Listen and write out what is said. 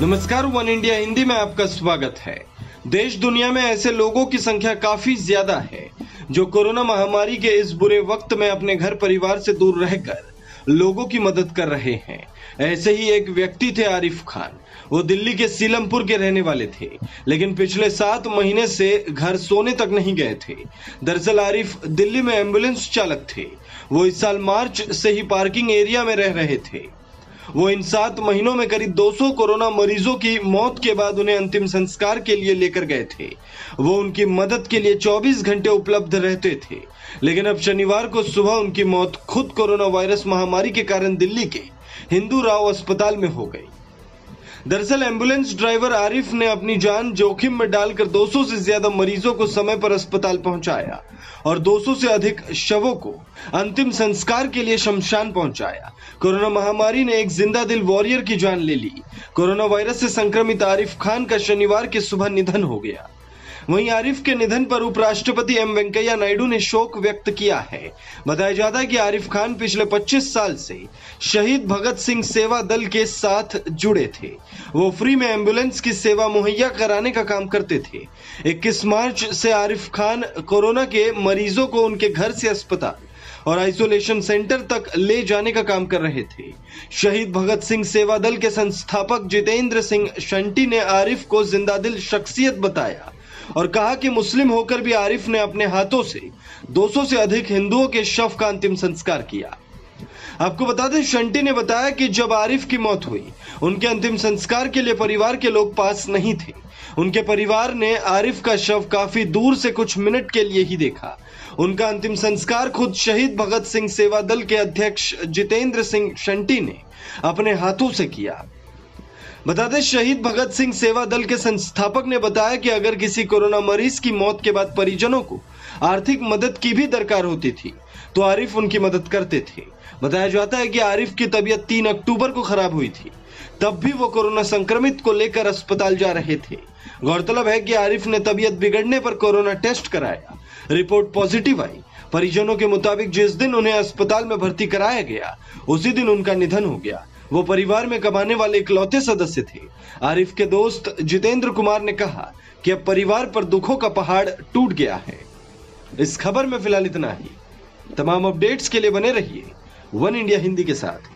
नमस्कार, one India Hindi में आपका स्वागत है। देश दुनिया में ऐसे लोगों की संख्या काफ़ी ज़्यादा है, जो कोरोना महामारी के इस बुरे वक्त में अपने घर परिवार से दूर रहकर लोगों की मदद कर रहे हैं। ऐसे ही एक व्यक्ति थे आरिफ खान। वो दिल्ली के सीलमपुर के रहने वाले थे, लेकिन पिछले सात महीने से घर सोने तक नहीं गए थे। दरअसल आरिफ दिल्ली में एंबुलेंस चालक थे। वो इस साल मार्च से ही पार्किंग एरिया में रह रहे थे। वो इन सात महीनों में करीब 200 कोरोना मरीजों की मौत के बाद उन्हें अंतिम संस्कार के लिए लेकर गए थे। वो उनकी मदद के लिए 24 घंटे उपलब्ध रहते थे। लेकिन अब शनिवार को सुबह उनकी मौत खुद कोरोना वायरस महामारी के कारण दिल्ली के हिंदू राव अस्पताल में हो गई। दरअसल एंबुलेंस ड्राइवर आरिफ ने अपनी जान जोखिम में डालकर 200 से ज़्यादा मरीजों को समय पर अस्पताल पहुँचाया और 200 से अधिक शवों को अंतिम संस्कार के लिए शमशान पहुँचाया। कोरोना महामारी ने एक ज़िंदा दिल वॉरियर की जान ले ली। कोरोना वायरस से संक्रमित आरिफ खान का शनिवार की सुबह निधन हो गया। वहीं आरिफ के निधन पर उपराष्ट्रपति एम वेंकैया नायडू ने शोक व्यक्त किया है। बताया जाता है कि आरिफ खान पिछले 25 साल से शहीद भगत सिंह सेवा दल के साथ जुड़े थे। वो फ्री में एंबुलेंस की सेवा मुहैया कराने का काम करते थे। 21 मार्च से आरिफ खान कोरोना के मरीजों को उनके घर से अस्पताल और आइसोलेशन सेंटर तक ले जाने का काम कर रहे थे। शहीद भगत सिंह सेवा दल के संस्थापक जितेंद्र सिंह शंटी ने आरिफ को जिंदादिल शख्सियत बताया और कहा कि मुस्लिम होकर भी आरिफ ने अपने हाथों से 200 से अधिक हिंदुओं के शव का अंतिम संस्कार किया। आपको बता दें, शंटी ने बताया कि जब आरिफ की मौत हुई, उनके अंतिम संस्कार के लिए परिवार के लोग पास नहीं थे। उनके परिवार ने आरिफ का शव काफ़ी दूर से कुछ मिनट के लिए ही देखा। उनका अंतिम संस्कार खुद शहीद भगत सिंह सेवा दल के अध्यक्ष जितेंद्र सिंह शंटी ने अपने हाथों से किया। बता दें, शहीद भगत सिंह सेवा दल के संस्थापक ने बताया कि अगर किसी कोरोना मरीज़ की मौत के बाद परिजनों को आर्थिक मदद की भी दरकार होती थी तो आरिफ उनकी मदद करते थे। बताया जाता है कि आरिफ की तबीयत तीन अक्टूबर को खराब हुई थी। तब भी वो कोरोना संक्रमित को लेकर अस्पताल जा रहे थे। गौरतलब है कि आरिफ ने तबीयत बिगड़ने पर कोरोना टेस्ट कराया। रिपोर्ट पॉजिटिव आई। परिजनों के मुताबिक जिस दिन उन्हें अस्पताल में भर्ती कराया गया, उसी दिन उनका निधन हो गया। वो परिवार में कमाने वाले इकलौते सदस्य थे। आरिफ के दोस्त जितेंद्र कुमार ने कहा कि अब परिवार पर दुखों का पहाड़ टूट गया है। इस खबर में फ़िलहाल इतना ही। तमाम अपडेट्स के लिए बने रहिए वन इंडिया हिंदी के साथ।